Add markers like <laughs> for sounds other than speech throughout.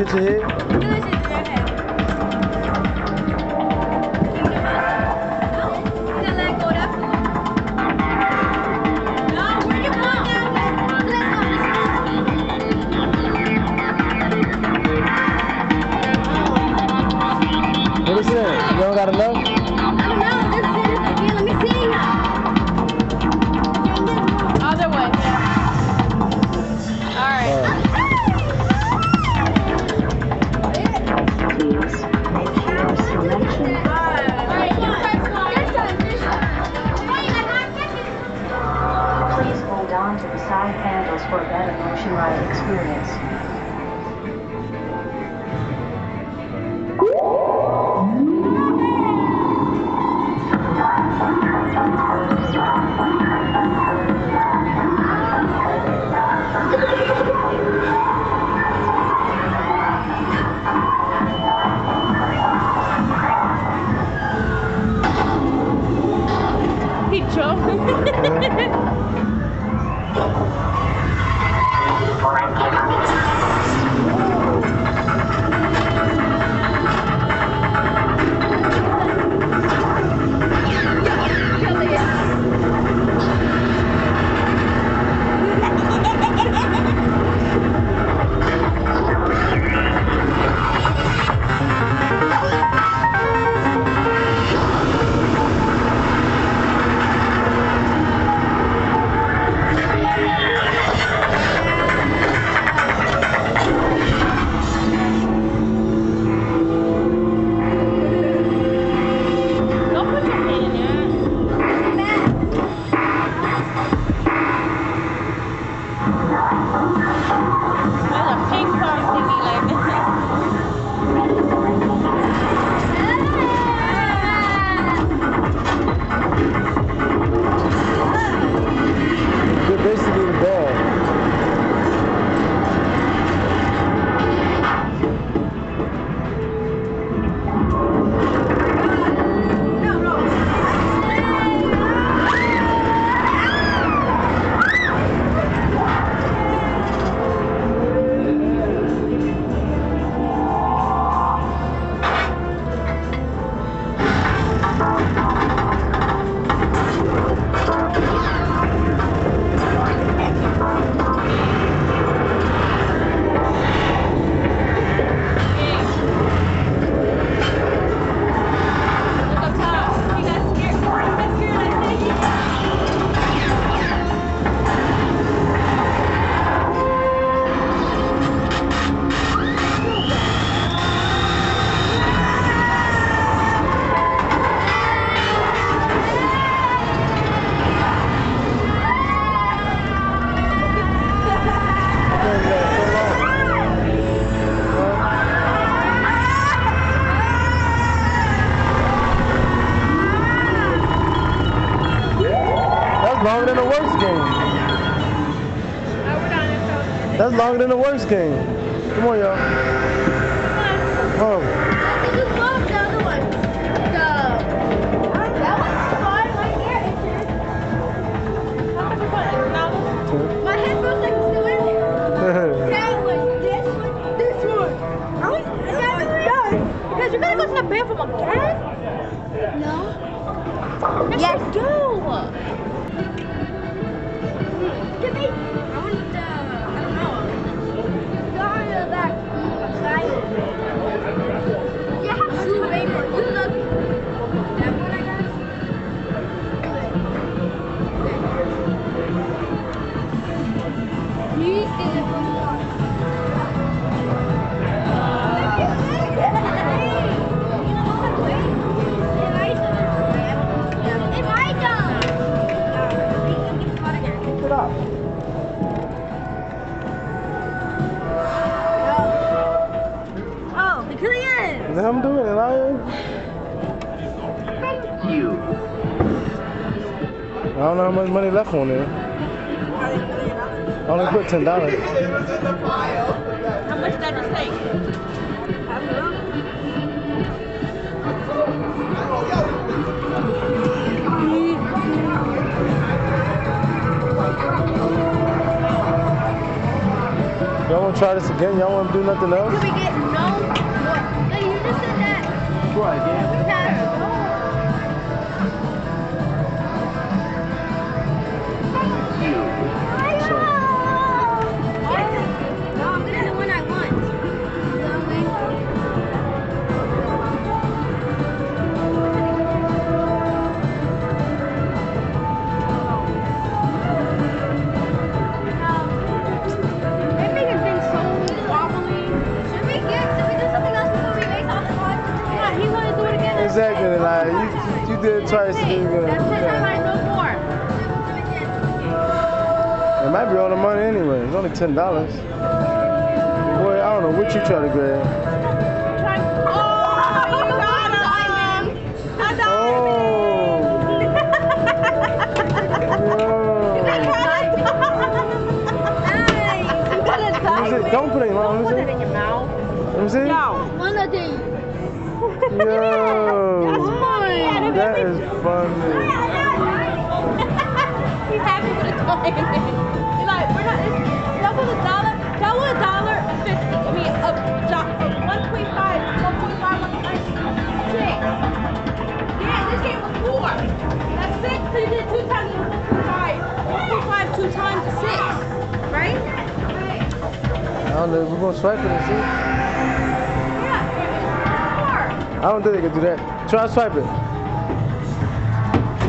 লিখেছে Look longer than the worst game. Come on, y'all. Oh, This is one of the other ones. The that one's fun right here. It's My head feels like still in there. That one, this one, this one. I was never done. Because you gotta go to the bathroom again? No. Yes, do. Don't know how much money left on there. I only put ten dollars. How much did that mistake? Y'all want to try this again? Y'all want to do nothing else? Can we get no more? Like you just said that. What again? Anyway. It's only ten dollars. Boy, I don't know what you try to grab. Oh, you got him. A Oh. Yo. Let me see. Don't put it in my Let Put it in your mouth. Let me see. One of these. Yo. That's funny. That is funny. <laughs> He's happy with a toy don't know. We're gonna swipe it and see. Yeah, I don't think they can do that. Try swipe it.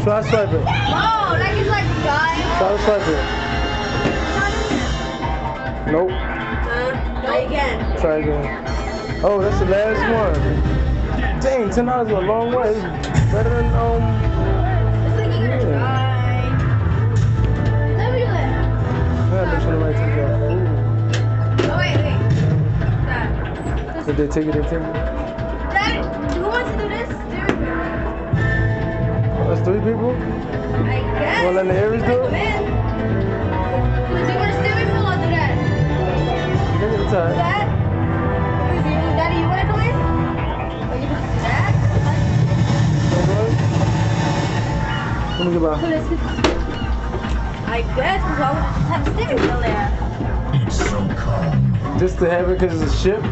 Try swipe it. four. Oh, like he's like dying. Try it. Nope. Try again. Try again. Oh, that's the last one. Dang, ten dollars is a long way. It's better than um. Did they take it? They take it. That. Who wants to do this? Steering. That's three people. I guess. Wanna the Aries do it? Come. Do you want a steering wheel or do that? Take it time. That. Daddy, you wanna come in? Or you can do that? Let me get by. I guess we'll just have a steering wheel there. It's so calm. Just to have it because it's a ship.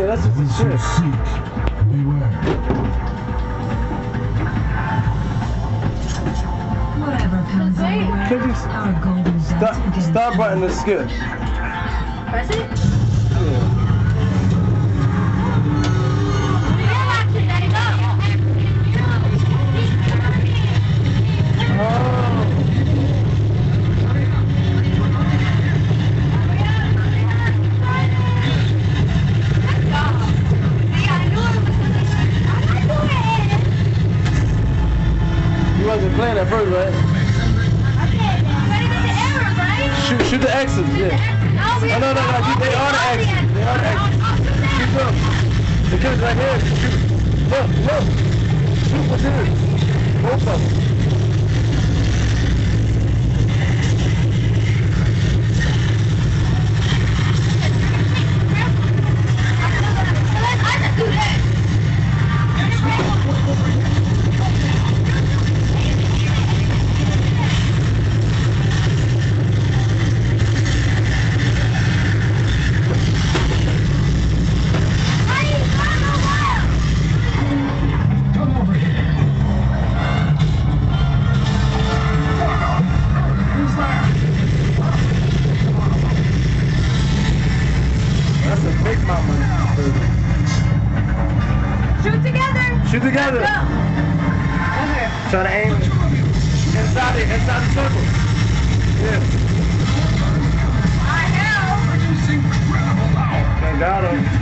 It's said, Yeah, that's just those a who ship. seek, beware. Whatever, Pennsylvania. Could you Our golden stop? Zenton Stop button the skip. Press it. Both now. Thank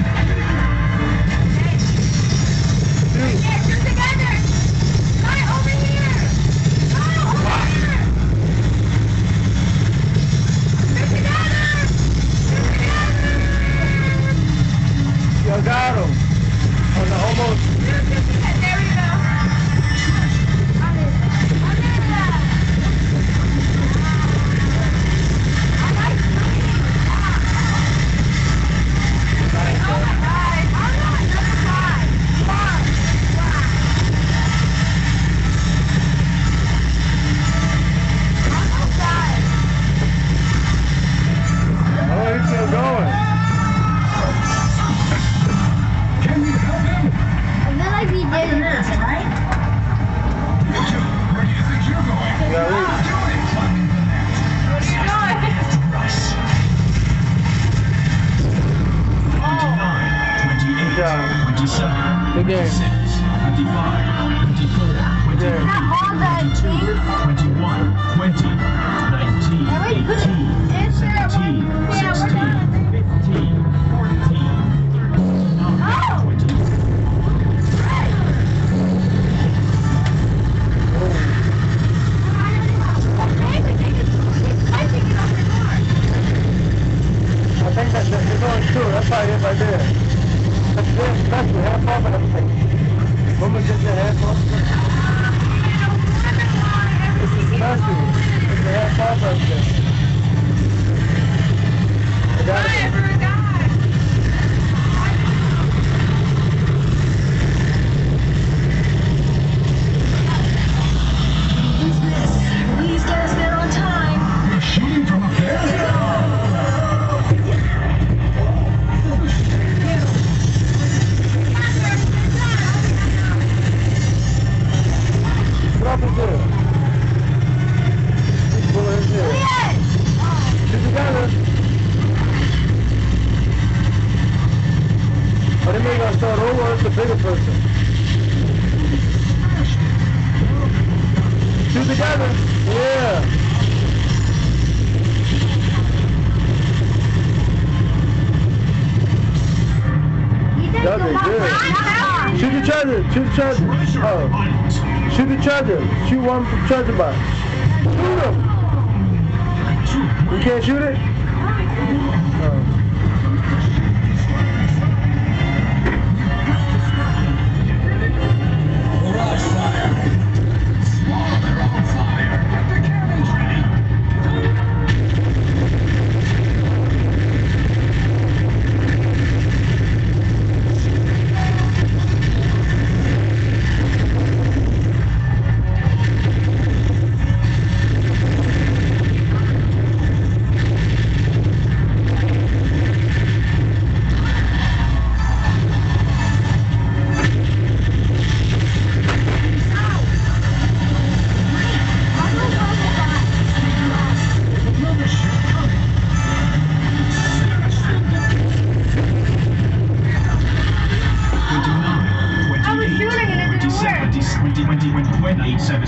27, 26, 25, 24, 23, 22, 21, 20. Gonna start over. It's the bigger person. Shoot together. Yeah. That'd be good. Shoot each other. Shoot each other. Oh. Shoot each other. Shoot one from treasure box. Shoot him. You can't shoot it? 20, 20, 20, 20, 7,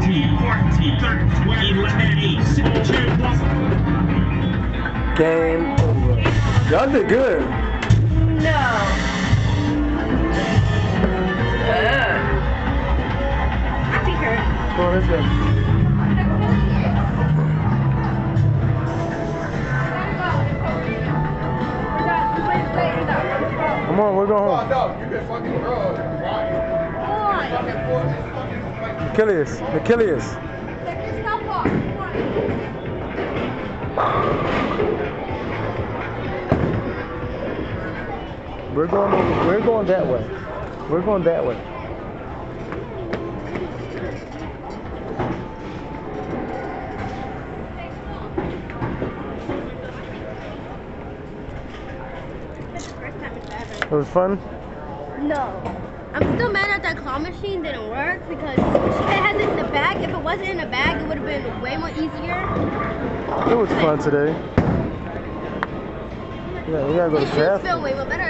15, 14, 13, 20, 11, 8, 7, 2, 1. Game over. Y'all did good. No. I think her. Come on, let's go. Come on, we're going home. Achilles. Achilles. We're going over, we're going that way. We're going that way. It was fun. No. I'm still mad at that claw machine didn't work because she has it in the bag. If it wasn't in the bag, it would have been way more easier. It was fun today. Yeah, we gotta go It to should traffic. feel way more better.